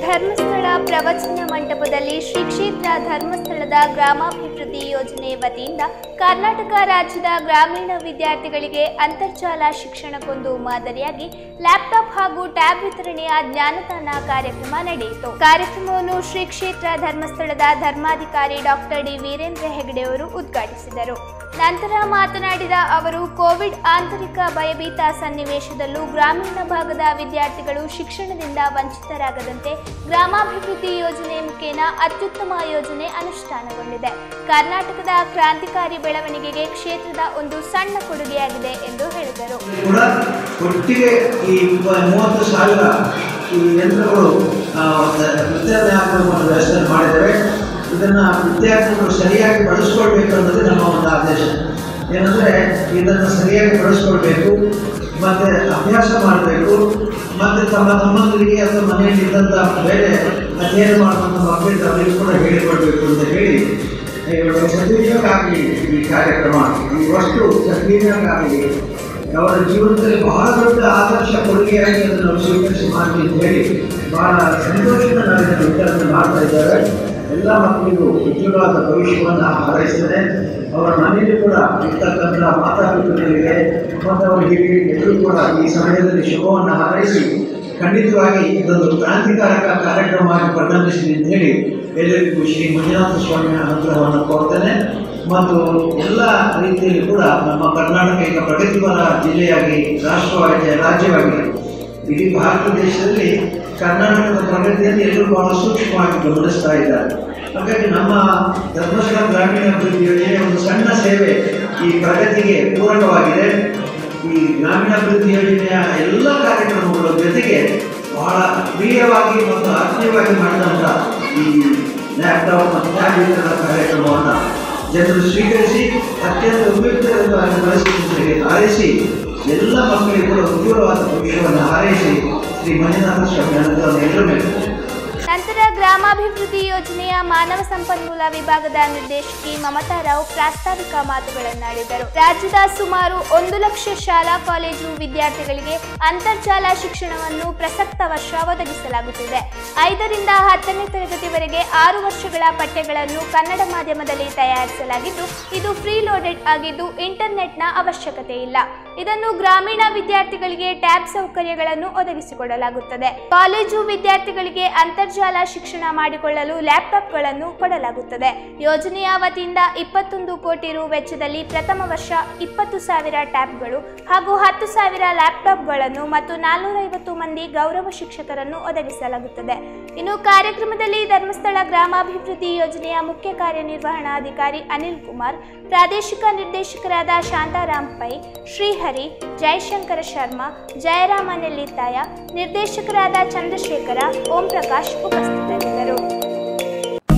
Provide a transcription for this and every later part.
ಧರ್ಮಸ್ಥಳ ಪ್ರವಚನ ಮಂಟಪದಲ್ಲಿ ಶ್ರೀ ಕ್ಷೇತ್ರ ಧರ್ಮಸ್ಥಳದ ಗ್ರಾಮಾಭಿವೃದ್ಧಿ ಯೋಜನೆ ವತಿಯಿಂದ ಕರ್ನಾಟಕ ರಾಜ್ಯದ ಗ್ರಾಮೀಣ ವಿದ್ಯಾರ್ಥಿಗಳಿಗೆ ಅಂತರ್ಜಾಲ ಶಿಕ್ಷಣಕ್ಕೊಂದು ಮಾದರಿಯಾಗಿ ಲ್ಯಾಪ್ಟಾಪ್ ಹಾಗೂ ಟ್ಯಾಬ್ ವಿತರಣೆಯ ಜ್ಞಾನದಾನ ಕಾರ್ಯಕ್ರಮ ನಡೆಯಿತು. ಕಾರ್ಯಕ್ರಮವನ್ನು ಶ್ರೀ ಕ್ಷೇತ್ರ ಧರ್ಮಸ್ಥಳದ ಧರ್ಮಾಧಿಕಾರಿ ಡಾಕ್ಟರ್ ಡಿ ವೀರೇಂದ್ರ ಹೆಗಡೆ ಅವರು ಉದ್ಘಾಟಿಸಿದರು. ನಂತರ ಮಾತನಾಡಿದ ಅವರು, ಕೋವಿಡ್ ಆಂತರಿಕ ಭಯಭೀತ ಸನ್ನಿವೇಶದಲ್ಲೂ ಗ್ರಾಮೀಣ ಭಾಗದ ವಿದ್ಯಾರ್ಥಿಗಳು ಶಿಕ್ಷಣದಿಂದ ವಂಚಿತರಾಗದಂತೆ ಗ್ರಾಮಾಭಿವೃದ್ಧಿ ಯೋಜನೆ ಮುಖೇನ ಅತ್ಯುತ್ತಮ ಯೋಜನೆ ಅನುಷ್ಠಾನಗೊಂಡಿದೆ. ಕರ್ನಾಟಕದ ಕ್ರಾಂತಿಕಾರಿ ಬೆಳವಣಿಗೆಗೆ ಕ್ಷೇತ್ರದ ಒಂದು ಸಣ್ಣ ಕೊಡುಗೆಯಾಗಿದೆ ಎಂದು ಹೇಳಿದರು. ಒಟ್ಟಿಗೆ ಈ ಮೂವತ್ತು ಸಾವಿರ ಈ ಯಂತ್ರಗಳು ವ್ಯವಸ್ಥೆ ಇದನ್ನು ವಿದ್ಯಾರ್ಥಿಗಳು ಸರಿಯಾಗಿ ಬಳಸ್ಕೊಳ್ಬೇಕು ಅನ್ನೋದು ನಮ್ಮ ಒಂದು ಆದೇಶ. ಏನಂದರೆ, ಇದನ್ನು ಸರಿಯಾಗಿ ಬಳಸ್ಕೊಳ್ಬೇಕು, ಮತ್ತು ಅಭ್ಯಾಸ ಮಾಡಬೇಕು, ಮತ್ತು ತಮ್ಮ ತಮ್ಮಂದಿರಿಗೆ ಅಥವಾ ಮನೆಯಲ್ಲಿ ಇದ್ದಂಥ ಬೇರೆ ಅಧ್ಯಯನ ಮಾಡುವಂಥ ಮಕ್ಕಳಿಗೆ ಅವರಿಗೆ ಕೂಡ ಹೇಳಿಕೊಡ್ಬೇಕು ಅಂತ ಆಗಲಿ ಈ ಕಾರ್ಯಕ್ರಮ ವಸ್ತು ಸದ್ವಿನಿಯೋಗ ಅವರ ಜೀವನದಲ್ಲಿ ಬಹಳ ದೊಡ್ಡ ಆದರ್ಶ ಕೊಡುಗೆಯಾಗಿ ಅದನ್ನು ಸ್ವೀಕರಿಸಿ ಮಾಡಿ ಅಂತ ಹೇಳಿ, ಬಹಳ ಸಂತೋಷದ ನಾವು ವಿಚಾರಣೆ ಮಾಡ್ತಾ ಇದ್ದಾರೆ ಎಲ್ಲ ಮಕ್ಕಳಿಗೂ ಉಜ್ವಲವಾದ ಭವಿಷ್ಯವನ್ನು ಹಾರೈಸ್ತದೆ ಅವರ ಮನೆಯಲ್ಲಿ ಕೂಡ ಇರ್ತಕ್ಕಂಥ ಮಾತಾಪಿತರಿಗೆ ಮತ್ತು ಅವರ ಎಲ್ಲರೂ ಕೂಡ ಈ ಸಮಯದಲ್ಲಿ ಶುಭವನ್ನು ಹಾರೈಸಿ, ಖಂಡಿತವಾಗಿ ಇದೊಂದು ಕ್ರಾಂತಿಕಾರಕ ಕಾರ್ಯಕ್ರಮವಾಗಿ ಪರಿಣಮಿಸಿದೆ ಅಂತ ಹೇಳಿ ಎಲ್ಲರಿಗೂ ಶ್ರೀ ಮಂಜುನಾಥ ಸ್ವಾಮಿಯ ಅನುಗ್ರಹವನ್ನು ಕೋರ್ತೇನೆ. ಮತ್ತು ಎಲ್ಲ ರೀತಿಯಲ್ಲಿ ಕೂಡ ನಮ್ಮ ಕರ್ನಾಟಕ ಈಗ ಪ್ರಗತಿಪರ ಜಿಲ್ಲೆಯಾಗಿ ರಾಷ್ಟ್ರವಾಗಿ ರಾಜ್ಯವಾಗಿ ಇಡೀ ಭಾರತ ದೇಶದಲ್ಲಿ ಕರ್ನಾಟಕದ ಪ್ರಗತಿಯಲ್ಲಿ ಎಲ್ಲರೂ ಬಹಳ ಸೂಕ್ಷ್ಮವಾಗಿ ಗಮನಿಸ್ತಾ ಇದ್ದಾರೆ. ಹಾಗಾಗಿ ನಮ್ಮ ಧರ್ಮಸ್ಥಳ ಗ್ರಾಮೀಣಾಭಿವೃದ್ಧಿ ಯೋಜನೆ ಒಂದು ಸಣ್ಣ ಸೇವೆ ಈ ಪ್ರಗತಿಗೆ ಪೂರಕವಾಗಿದೆ. ಈ ಗ್ರಾಮೀಣಾಭಿವೃದ್ಧಿ ಯೋಜನೆಯ ಎಲ್ಲ ಕಾರ್ಯಕ್ರಮಗಳ ಜೊತೆಗೆ ಬಹಳ ಪ್ರಿಯವಾಗಿ ಮತ್ತು ಆತ್ಮೀಯವಾಗಿ ಮಾಡಿದಂಥ ಈ ಲ್ಯಾಪ್ಟಾಪ್ ಮತ್ತು ಟ್ಯಾಬ್ಲೆಟ್ಗಳ ಕಾರ್ಯಕ್ರಮವನ್ನು ಜನರು ಸ್ವೀಕರಿಸಿ, ಅತ್ಯಂತ ಉಪಯುಕ್ತವೆಂದು ಬಳಸಿಕೊಳ್ಳಿ ಹಾರೈಸಿ, ಎಲ್ಲ ಮಕ್ಕಳಿಗೂ ಕೂಡ ಉಜ್ವಲವಾದ ಭವಿಷ್ಯವನ್ನು ಹಾರೈಸಿ, ಶ್ರೀ ಮಂಜುನಾಥ ಸ್ವಾಮಿ ಎಲ್ಲರ ಮೇಲೆ ಗ್ರಾಮಾಭಿವೃದ್ಧಿ ಯೋಜನೆಯ ಮಾನವ ಸಂಪನ್ಮೂಲ ವಿಭಾಗದ ನಿರ್ದೇಶಕಿ ಮಮತಾ ರಾವ್ ಪ್ರಾಸ್ತಾವಿಕ ಮಾತುಗಳನ್ನಾಡಿದರು. ರಾಜ್ಯದ ಸುಮಾರು ಒಂದು ಲಕ್ಷ ಶಾಲಾ, ಕಾಲೇಜು ವಿದ್ಯಾರ್ಥಿಗಳಿಗೆ ಅಂತರ್ಜಾಲ ಶಿಕ್ಷಣವನ್ನು ಪ್ರಸಕ್ತ ವರ್ಷ ಒದಗಿಸಲಾಗುತ್ತಿದೆ. ಐದರಿಂದ ಹತ್ತನೇ ತರಗತಿವರೆಗೆ ಆರು ವರ್ಷಗಳ ಪಠ್ಯಗಳನ್ನು ಕನ್ನಡ ಮಾಧ್ಯಮದಲ್ಲಿ ತಯಾರಿಸಲಾಗಿದ್ದು, ಇದು ಫ್ರೀ ಲೋಡೆಡ್ ಆಗಿದ್ದು ಇಂಟರ್ನೆಟ್ನ ಅವಶ್ಯಕತೆ ಇಲ್ಲ. ಇದನ್ನು ಗ್ರಾಮೀಣ ವಿದ್ಯಾರ್ಥಿಗಳಿಗೆ ಟ್ಯಾಬ್ ಸೌಕರ್ಯಗಳನ್ನು ಒದಗಿಸಿಕೊಡಲಾಗುತ್ತದೆ. ಕಾಲೇಜು ವಿದ್ಯಾರ್ಥಿಗಳಿಗೆ ಅಂತರ್ಜಾಲ ಶಿಕ್ಷಣ ಮಾಡಿಕೊಳ್ಳಲು ಲ್ಯಾಪ್ಟಾಪ್ಗಳನ್ನು ಕೊಡಲಾಗುತ್ತದೆ. ಯೋಜನೆಯ ವತಿಯಿಂದ ಇಪ್ಪತ್ತೊಂದು ಕೋಟಿ ರು ವೆಚ್ಚದಲ್ಲಿ ಪ್ರಥಮ ವರ್ಷ ಇಪ್ಪತ್ತು ಸಾವಿರ ಟ್ಯಾಬ್ಗಳು ಹಾಗೂ ಹತ್ತು ಸಾವಿರ ಲ್ಯಾಪ್ಟಾಪ್ಗಳನ್ನು ಮತ್ತು ನಾನ್ನೂರೈವತ್ತು ಮಂದಿ ಗೌರವ ಶಿಕ್ಷಕರನ್ನು ಒದಗಿಸಲಾಗುತ್ತದೆ. ಇನ್ನು ಕಾರ್ಯಕ್ರಮದಲ್ಲಿ ಧರ್ಮಸ್ಥಳ ಗ್ರಾಮಾಭಿವೃದ್ಧಿ ಯೋಜನೆಯ ಮುಖ್ಯ ಕಾರ್ಯನಿರ್ವಹಣಾಧಿಕಾರಿ ಅನಿಲ್ ಕುಮಾರ್, ಪ್ರಾದೇಶಿಕ ನಿರ್ದೇಶಕರಾದ ಶಾಂತಾರಾಮ್ ಪೈ, ಶ್ರೀಹರಿ ಜಯಶಂಕರ ಶರ್ಮಾ, ಜಯರಾಮ ನೆಲ್ಲಿತಾಯ ನಿರ್ದೇಶಕರಾದ ಚಂದ್ರಶೇಖರ ಓಂ ಪ್ರಕಾಶ್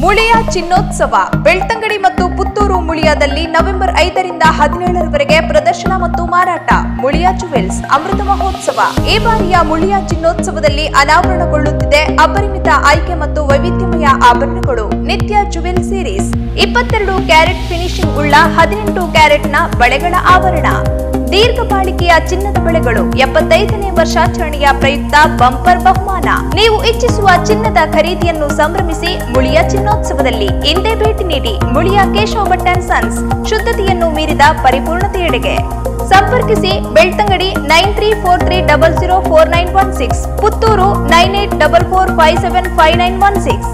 ಮುಳಿಯ ಚಿನ್ನೋತ್ಸವ, ಬೆಳ್ತಂಗಡಿ ಮತ್ತು ಪುತ್ತೂರು ಮುಳಿಯಾದಲ್ಲಿ ನವೆಂಬರ್ ಐದರಿಂದ ಹದಿನೇಳರವರೆಗೆ ಪ್ರದರ್ಶನ ಮತ್ತು ಮಾರಾಟ, ಮುಳಿಯ ಜುವೆಲ್ಸ್, ಅಮೃತ ಮಹೋತ್ಸವ. ಈ ಬಾರಿಯ ಮುಳಿಯ ಚಿನ್ನೋತ್ಸವದಲ್ಲಿ ಅನಾವರಣಗೊಳ್ಳುತ್ತಿದೆ ಅಪರಿಮಿತ ಆಯ್ಕೆ ಮತ್ತು ವೈವಿಧ್ಯಮಯ ಆಭರಣಗಳು. ನಿತ್ಯ ಜುವೆಲ್ ಸೀರೀಸ್ ಇಪ್ಪತ್ತೆರಡು ಕ್ಯಾರೆಟ್ ಫಿನಿಶಿಂಗ್ ಉಳ್ಳ ಹದಿನೆಂಟು ಕ್ಯಾರೆಟ್ನ ಬಳೆಗಳ ಆವರಣ. ದೀರ್ಘ ಬಾಳಿಕೆಯ ಚಿನ್ನದ ಬೆಳೆಗಳು ಎಪ್ಪತ್ತೈದನೇ ವರ್ಷಾಚರಣೆಯ ಪ್ರಯುಕ್ತ ಬಂಪರ್ ಬಹುಮಾನ. ನೀವು ಇಚ್ಛಿಸುವ ಚಿನ್ನದ ಖರೀದಿಯನ್ನು ಸಂಭ್ರಮಿಸಿ ಮುಳಿಯ ಚಿನ್ನೋತ್ಸವದಲ್ಲಿ ಇಂದೇ ಭೇಟಿ ನೀಡಿ ಮುಳಿಯ ಕೇಶವ ಭಟ್ ಸನ್ಸ್ ಶುದ್ಧತೆಯನ್ನು ಮೀರಿದ ಪರಿಪೂರ್ಣತೆಯಡೆಗೆ. ಸಂಪರ್ಕಿಸಿ Belthangady nine three four three double zero four nine one six, Puttur nine eight double four five seven five nine one six.